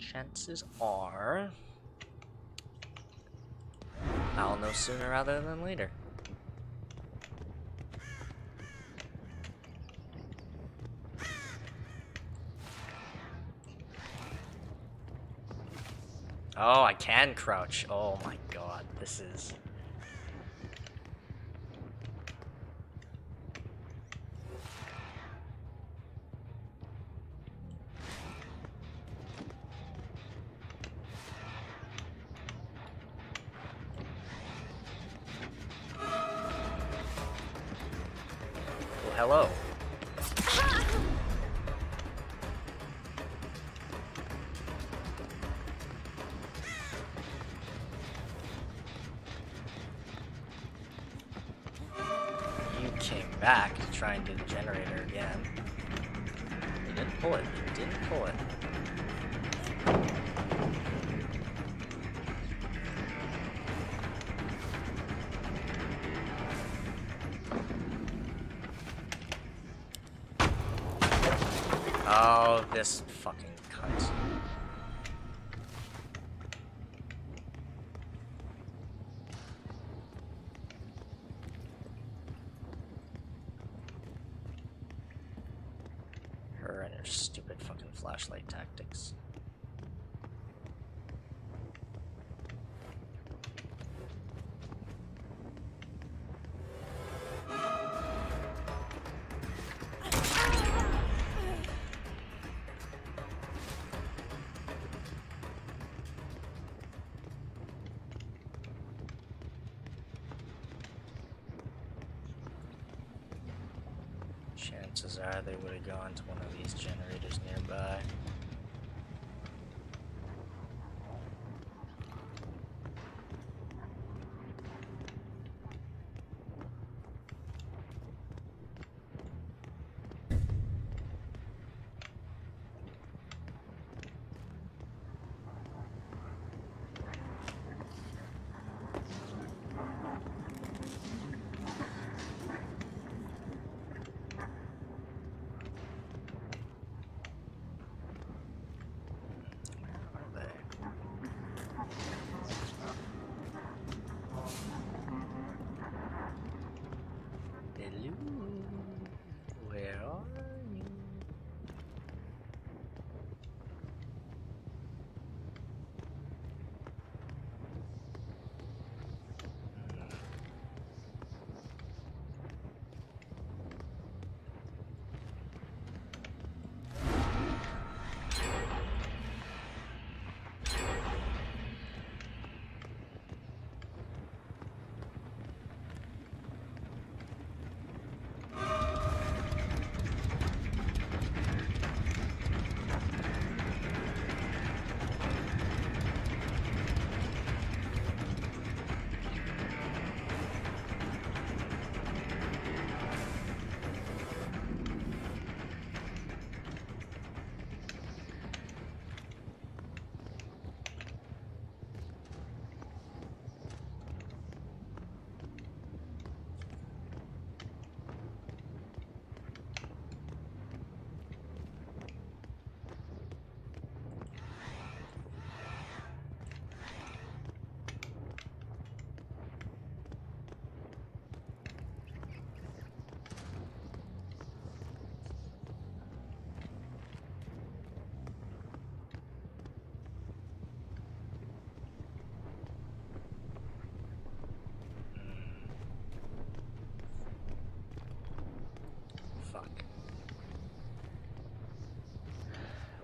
chances are I'll know sooner rather than later. Oh, I can crouch. Oh my god, this is... came back to try and do the generator again. He didn't pull it. You didn't pull it. Oh, this fucking cunt. Her and her stupid fucking flashlight tactics. Chances are they would have gone to one of these generators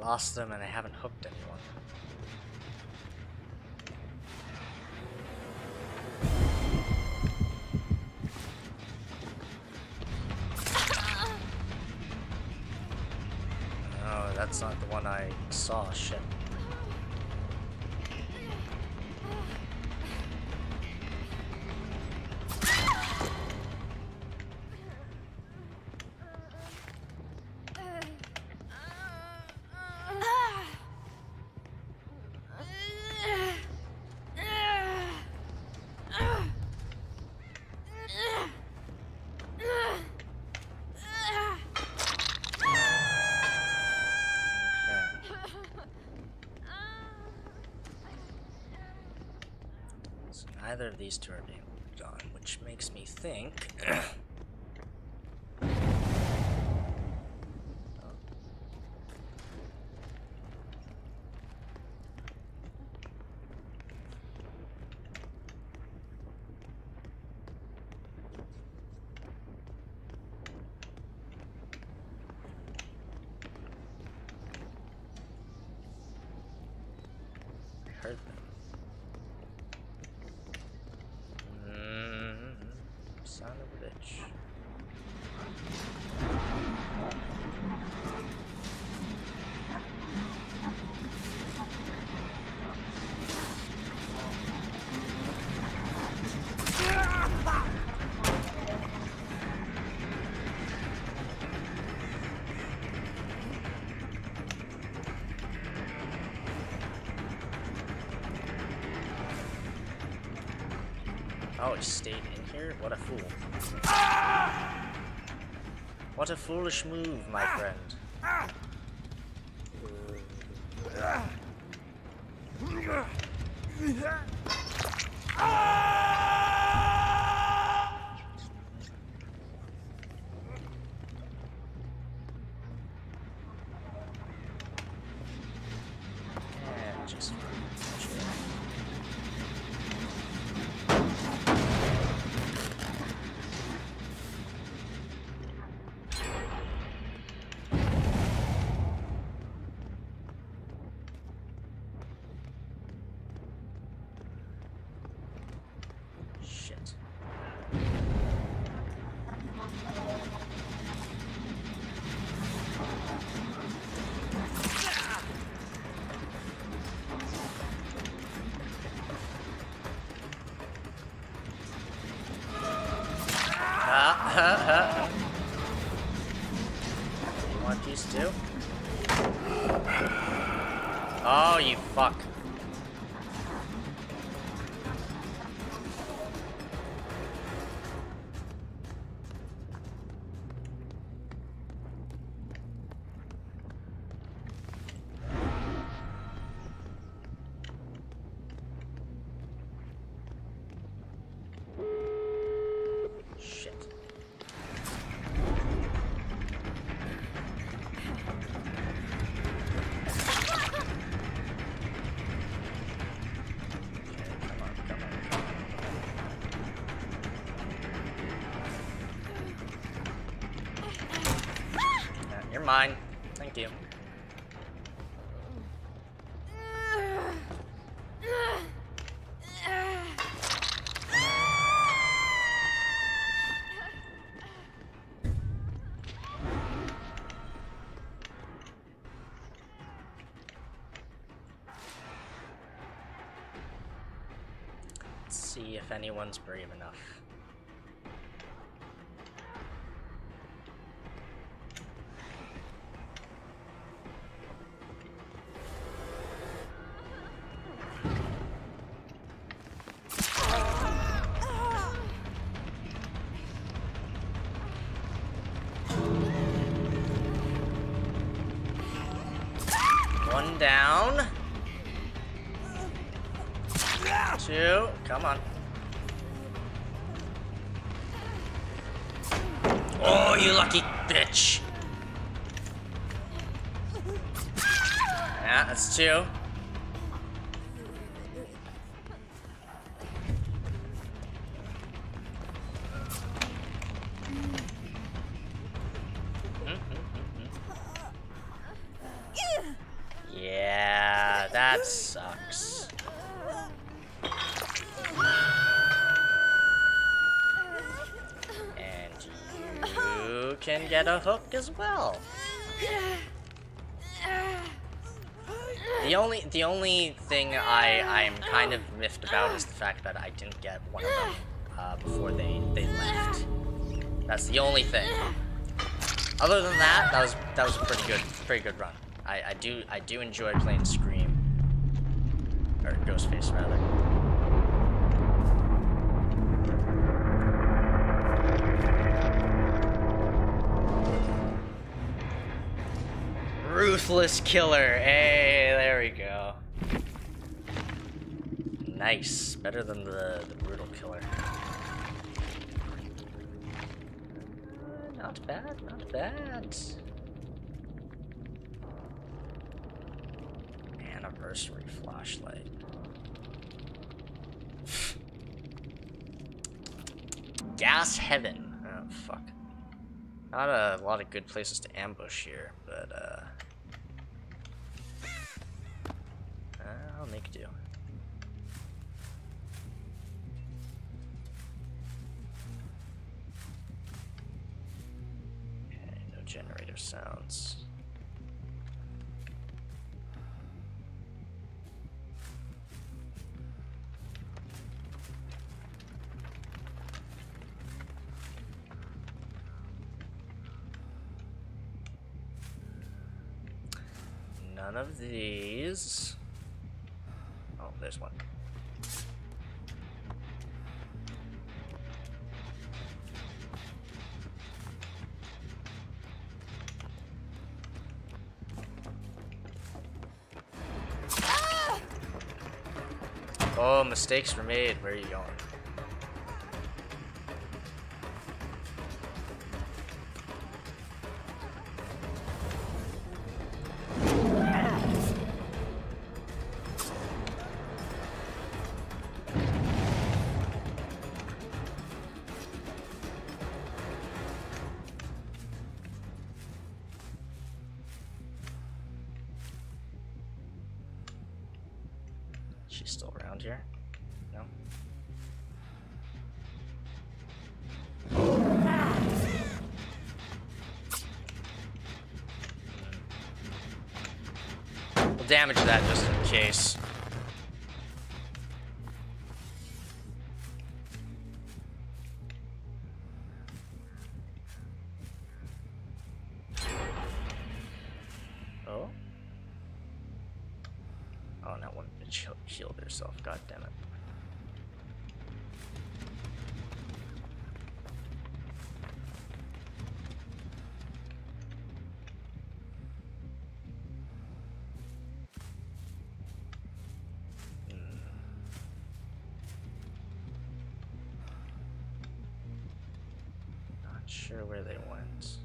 Lost them and I haven't hooked anyone. Oh, that's not the one I saw. Shit. Being worked on, which makes me think. Oh, he stayed in here? What a fool. What a foolish move, my friend. Mine. Thank you. Let's see if anyone's brave enough. Come on. Oh, you lucky bitch. Yeah, that's two. A hook as well. The only the only thing I I'm kind of miffed about is the fact that I didn't get one of them uh, before they they left. That's the only thing. Other than that, that was that was a pretty good pretty good run. I, I do I do enjoy playing Scream or Ghostface rather. Ruthless killer. Hey, there we go. Nice. Better than the, the brutal killer. Not bad, not bad. Anniversary flashlight. Gas Heaven. Oh, fuck. Not a lot of good places to ambush here, but, uh... make do. Okay, no generator sounds. None of these. Oh, there's one. Ah! Oh, mistakes were made. Where are you going? She's still around here? No? Damage that just in case. Sure where they went.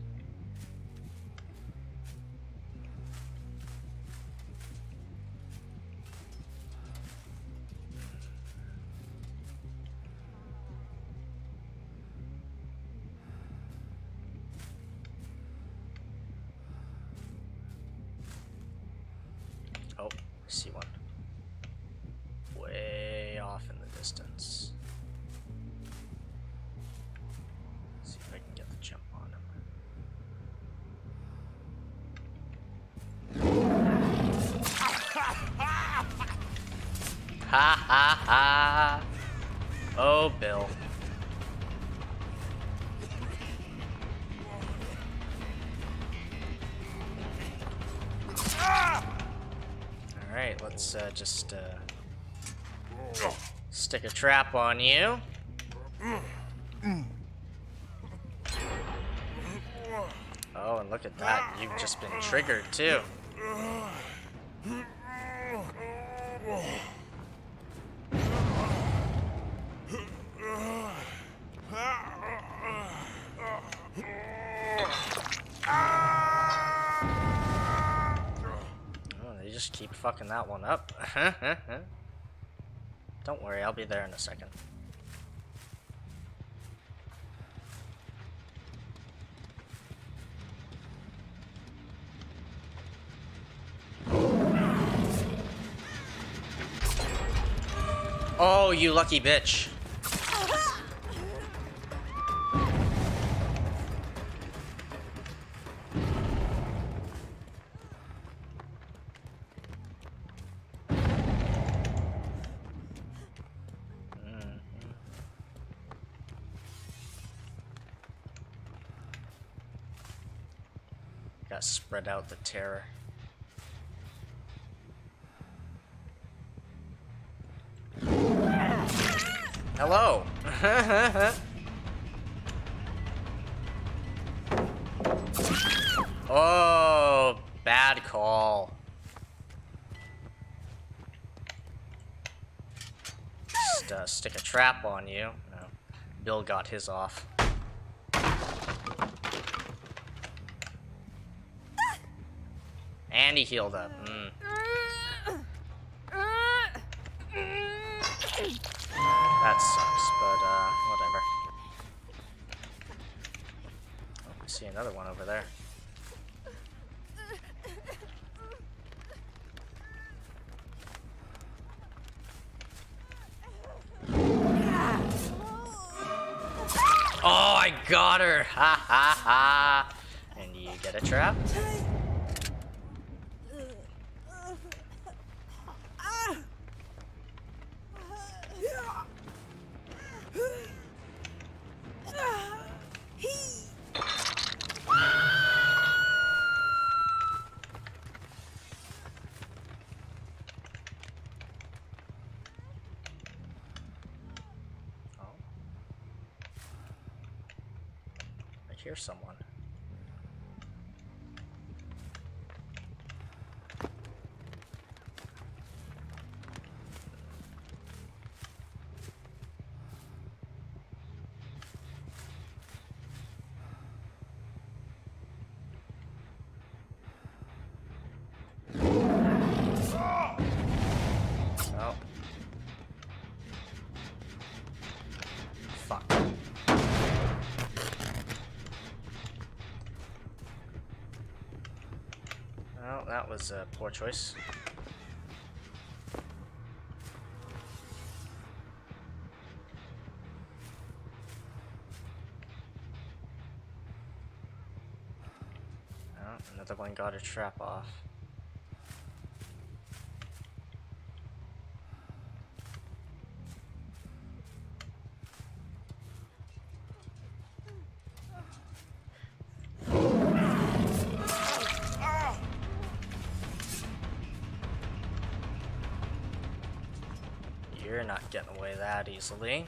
Ha ha ha! Oh, Bill. Alright, let's uh, just uh, stick a trap on you. Oh, and look at that. You've just been triggered, too. Just keep fucking that one up. Don't worry, I'll be there in a second. Oh, you lucky bitch. Spread out the terror. Hello. oh, bad call. just uh, stick a trap on you. Bill got his off. And he healed up. Mm. That sucks, but uh, whatever. Oh, see another one over there. Oh, I got her! Ha ha ha! And you get a trap? Was a poor choice. Oh, another one got a trap off. That easily.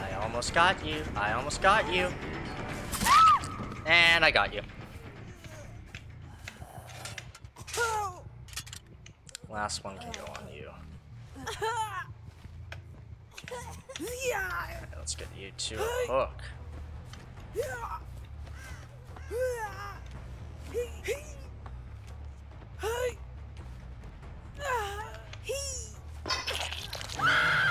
I almost got you. I almost got you. And I got you. Last one can go on you. Let's get you to a hook. Hmm.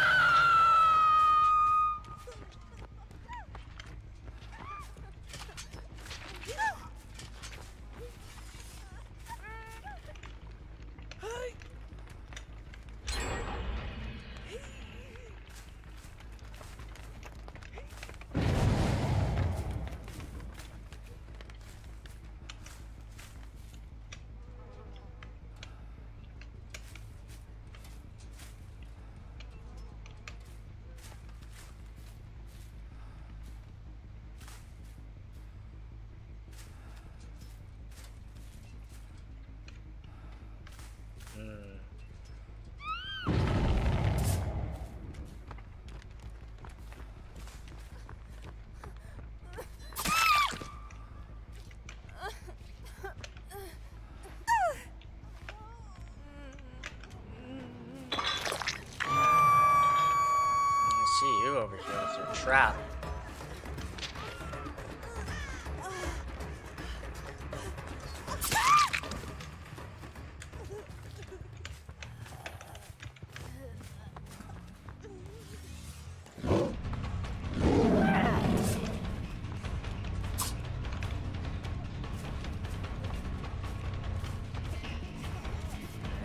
I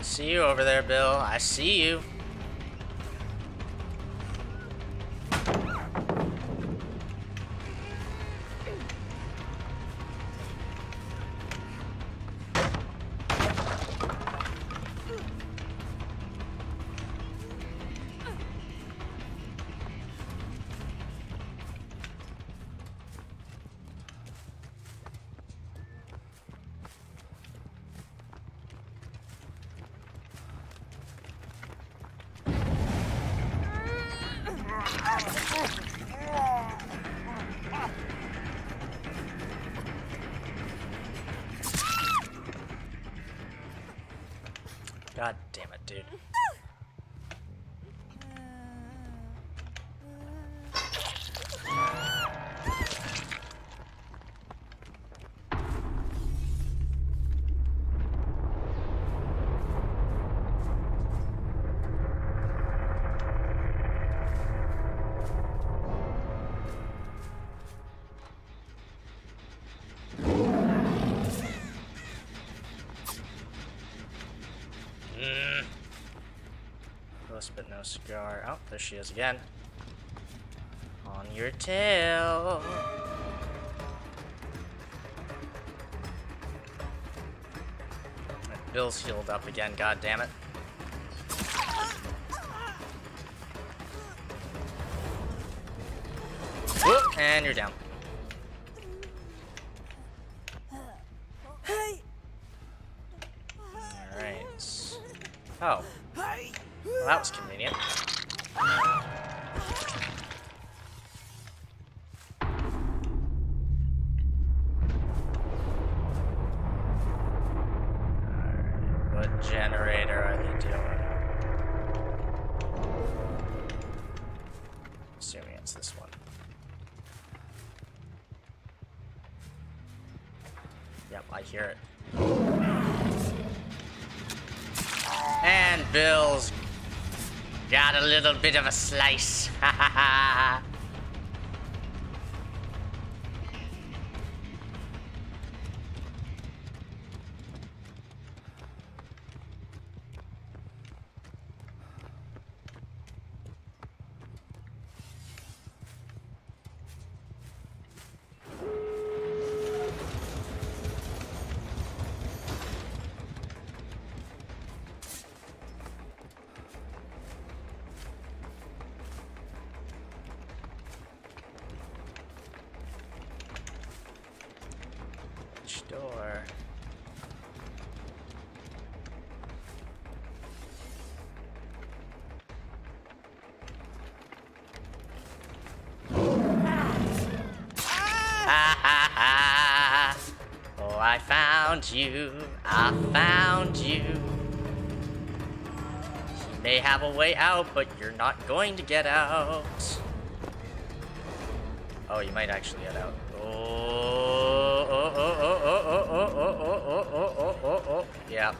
see you over there, Bill. I see you. did. Cigar. Oh, there she is again. On your tail. Right, Bill's healed up again, god damn it. And you're down. Bill's got a little bit of a slice. door? Oh, I found you. I found you. You may have a way out, but you're not going to get out. Oh, you might actually get out. Oh, oh, oh, oh, oh, oh, oh. Yeah.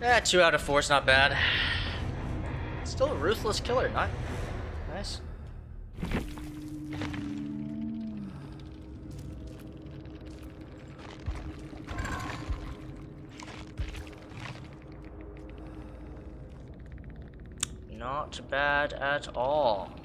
Yeah, two out of four is not bad. Still a ruthless killer. Not nice. Not bad at all.